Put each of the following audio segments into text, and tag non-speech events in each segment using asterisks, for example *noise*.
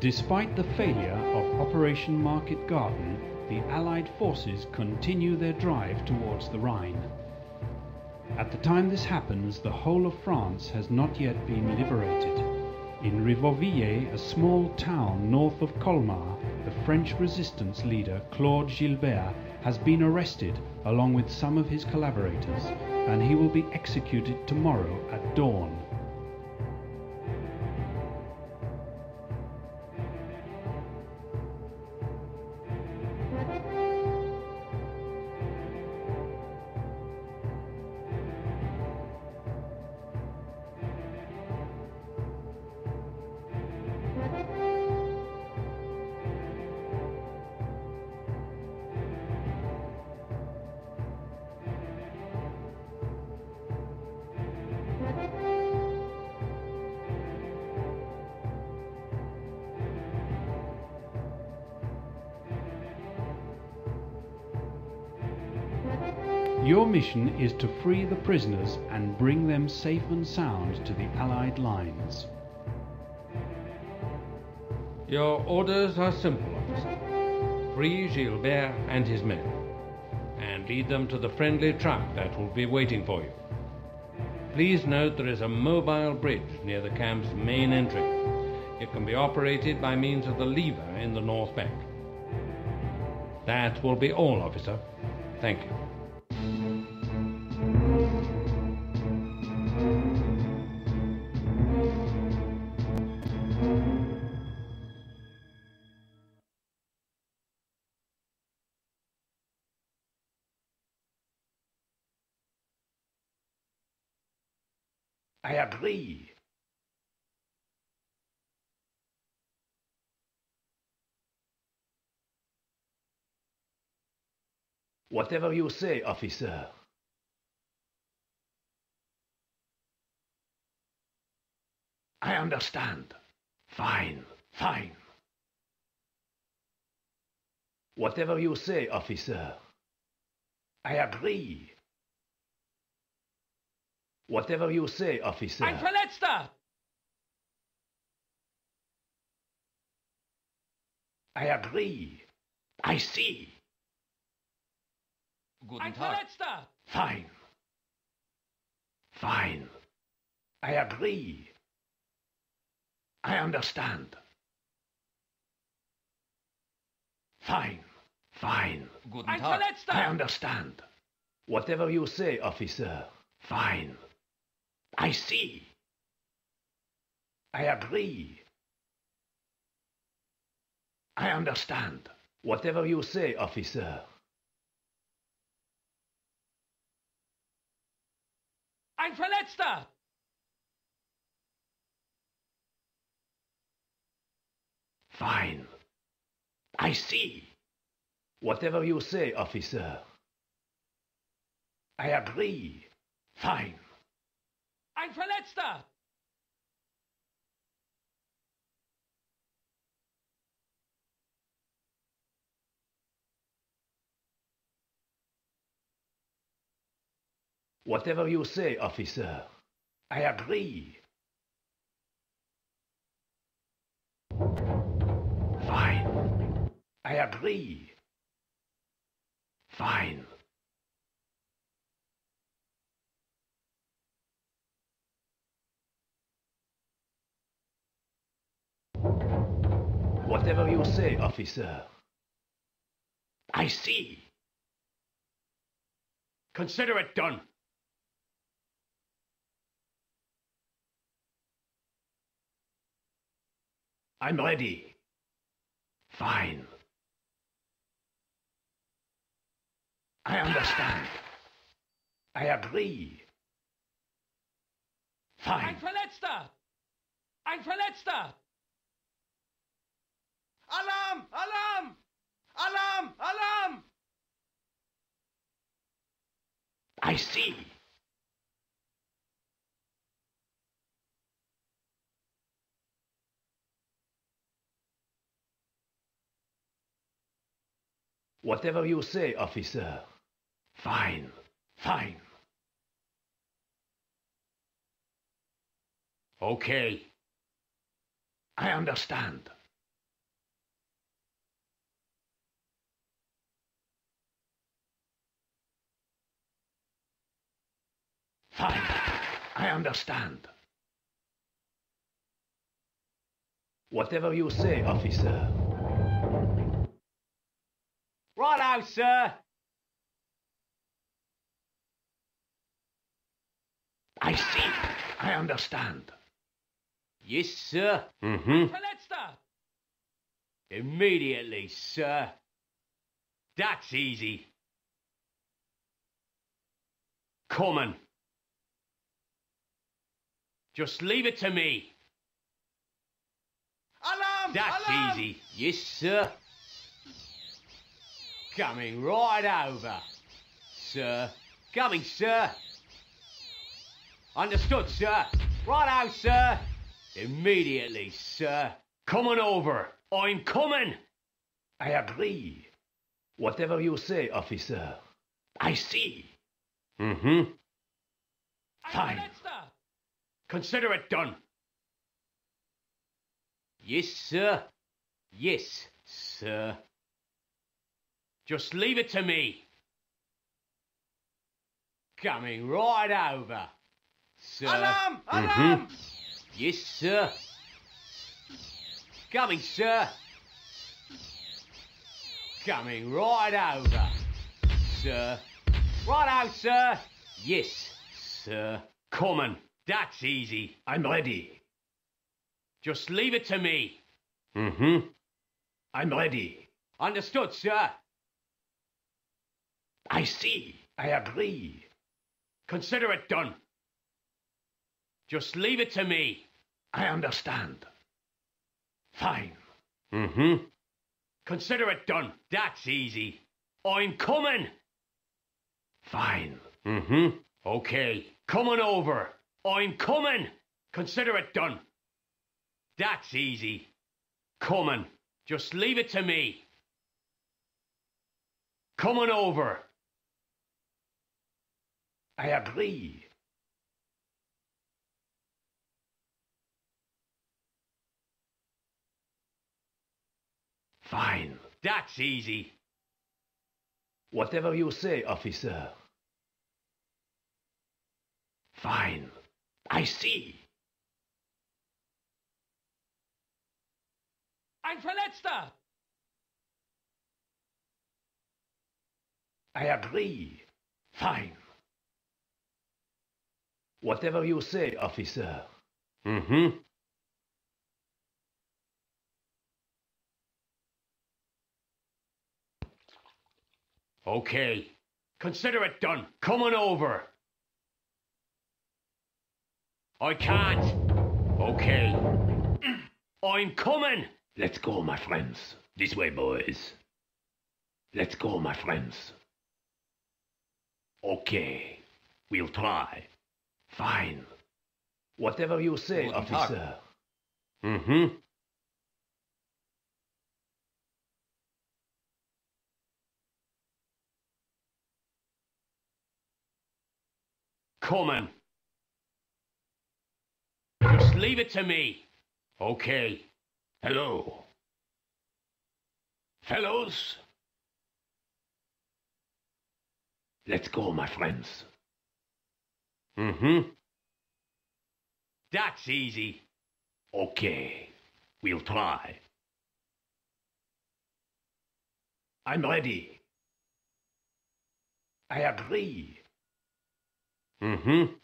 Despite the failure of Operation Market Garden, the Allied forces continue their drive towards the Rhine. At the time this happens, the whole of France has not yet been liberated. In Rivorville, a small town north of Colmar, the French resistance leader Claude Gilbert has been arrested along with some of his collaborators, and he will be executed tomorrow at dawn. Your mission is to free the prisoners and bring them safe and sound to the Allied lines. Your orders are simple, officer. Free Gilbert and his men, and lead them to the friendly truck that will be waiting for you. Please note there is a mobile bridge near the camp's main entry. It can be operated by means of the lever in the north bank. That will be all, officer. Thank you. I agree. Whatever you say, officer. I understand. Fine, fine. Whatever you say, officer. I agree. Whatever you say, officer. Ein Verletzter! I agree. I see. Guten Ein Tag. Verletzter! Fine. Fine. I agree. I understand. Fine. Fine. Guten Ein Tag. Verletzter! I understand. Whatever you say, officer. Fine. I see. I agree. I understand. Whatever you say, officer. Ein Verletzter! Fine. I see. Whatever you say, officer. I agree. Fine. Ein Verletzter! Whatever you say, officer. I agree. Fine. I agree. Fine. Whatever you say, officer. I see. Consider it done. I'm ready. Fine. I understand. I agree. Fine. Ein Verletzter! Ein Verletzter! Alarm! Alarm! Alarm! Alarm! I see. Whatever you say, officer. Fine. Fine. Okay. I understand. Fine. I understand. Whatever you say, officer. Right Righto, sir. I see. I understand. Yes, sir. Mm-hmm. Immediately, sir. That's easy. Coming. Just leave it to me. Alarm! That's Alarm! easy. Yes, sir. Coming right over. Sir. Coming, sir. Understood, sir. Right out, sir. Immediately, sir. Coming over. I'm coming. I agree. Whatever you say, officer. I see. Mm-hmm. Fine. Verletzter! Consider it done. Yes, sir. Yes, sir. Just leave it to me. Coming right over. Sir. Alarm! Mm-hmm. Alarm! Yes, sir. Coming, sir. Coming right over. Sir. Right out, sir. Yes, sir. Coming. That's easy. I'm ready. Just leave it to me. Mm-hmm. I'm ready. Understood, sir. I see. I agree. Consider it done. Just leave it to me. I understand. Fine. Mm-hmm. Consider it done. That's easy. I'm coming. Fine. Mm-hmm. Okay. Coming over. I'm coming. Consider it done. That's easy. Coming. Just leave it to me. Coming over. I agree. Fine. That's easy. Whatever you say, officer. Fine. I see. Ein Verletzter! I agree. Fine. Whatever you say, officer. Mm-hmm. Okay. Consider it done. Coming over. I can't. Okay. *clears throat* I'm coming. Let's go, my friends. This way, boys. Let's go, my friends. Okay. We'll try. Fine. Whatever you say, Tag. officer. Mm-hmm. Coming. Leave it to me. Okay. Hello. Fellows? Let's go, my friends. Mm-hmm. That's easy. Okay. We'll try. I'm ready. I agree. Mm-hmm.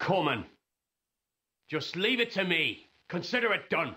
Coming. Just leave it to me. Consider it done.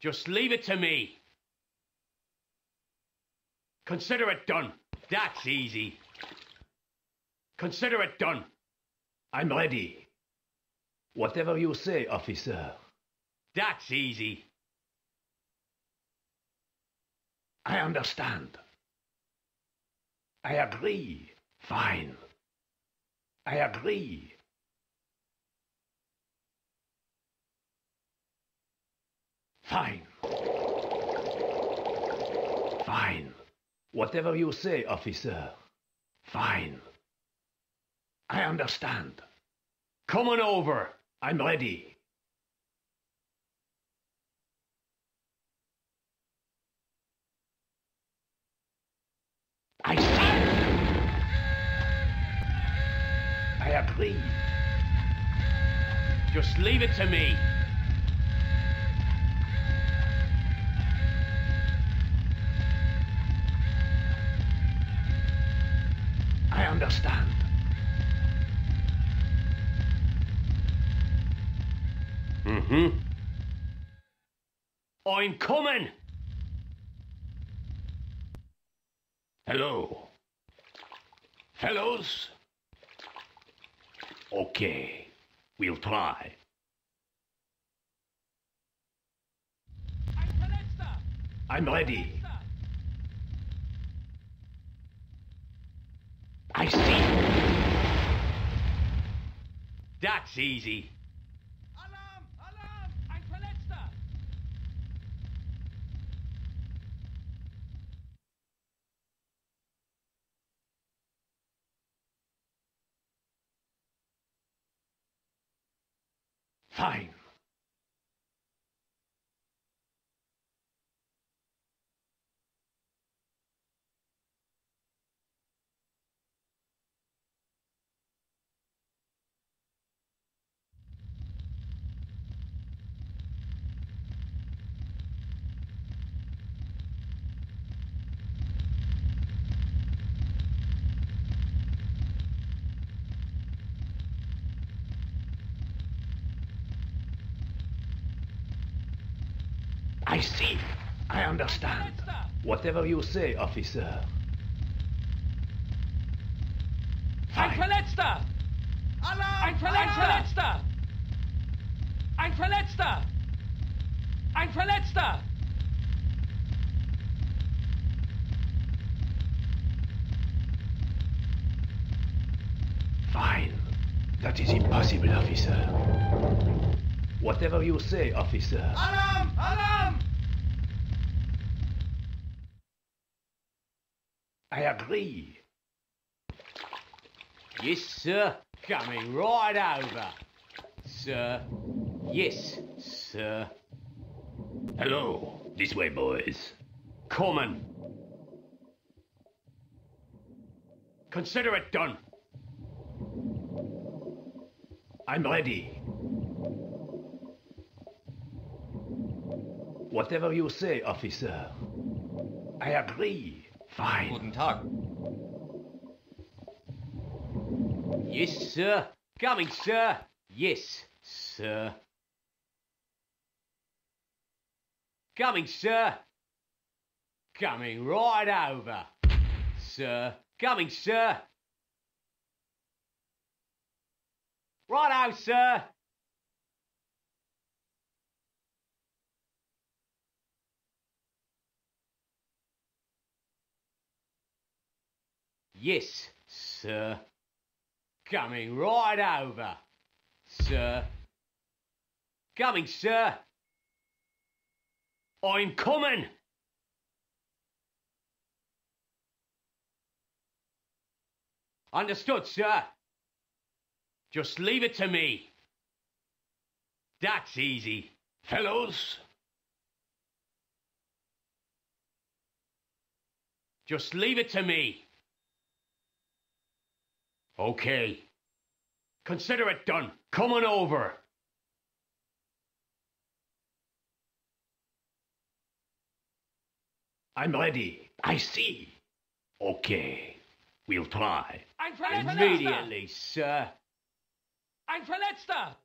Just leave it to me. Consider it done. That's easy. Consider it done. I'm ready. Whatever you say, officer. That's easy. I understand. I agree. Fine. I agree. Fine. Fine. Whatever you say, officer. Fine. I understand. Coming over. I'm ready. I see. Agree. Just leave it to me. I understand. Mm-hmm. I'm coming. Hello. Fellows? Okay, we'll try. I'm ready. I see. That's easy. Alarm! Alarm! Ein Verletzter! Fine. I see. I understand. Whatever you say, officer. Ein Verletzter! Alarm! Ein Verletzter! Ein Verletzter! Ein Verletzter! Fine. That is impossible, officer. Whatever you say, officer. Alarm! Alarm! I agree. Yes, sir. Coming right over. Sir. Yes, sir. Hello. This way, boys. Coming. Consider it done. I'm ready. Whatever you say, officer. I agree. Fine. Guten Tag. Yes, sir. Coming, sir. Yes, sir. Coming, sir. Coming right over. Sir. Coming, sir. Right Righto, sir. Yes, sir. Coming right over. Sir. Coming, sir. I'm coming. Understood, sir. Just leave it to me. That's easy. Fellows? Just leave it to me. Okay. Consider it done. Come on over. I'm ready. I see. Okay. We'll try. Verletzter! Immediately, sir. Ein Verletzter!